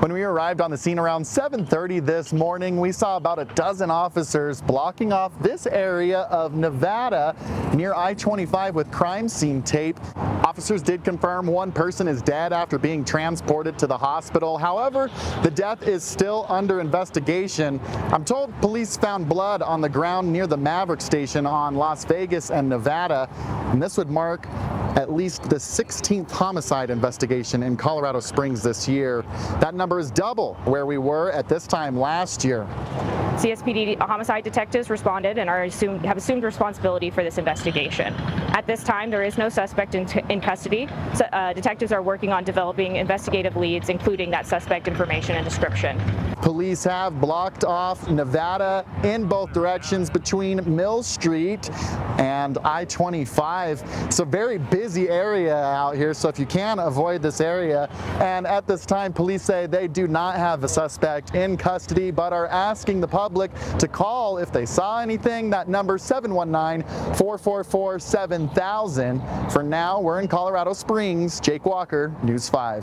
When we arrived on the scene around 7.30 this morning, we saw about a dozen officers blocking off this area of Nevada near I-25 with crime scene tape. Officers did confirm one person is dead after being transported to the hospital. However, the death is still under investigation. I'm told police found blood on the ground near the Maverik station on Las Vegas and Nevada, and this would mark at least the 16th homicide investigation in Colorado Springs this year. That number is double where we were at this time last year. CSPD homicide detectives responded and are assumed, have assumed responsibility for this investigation. At this time, there is no suspect in, in custody. So, uh, detectives are working on developing investigative leads, including that suspect information and description. Police have blocked off Nevada in both directions between Mill Street and I-25. It's a very busy area out here, so if you can avoid this area. And at this time, police say they do not have a suspect in custody, but are asking the public to call if they saw anything. That number 719-444-7000. For now, we're in Colorado Springs. Jake Walker, News 5.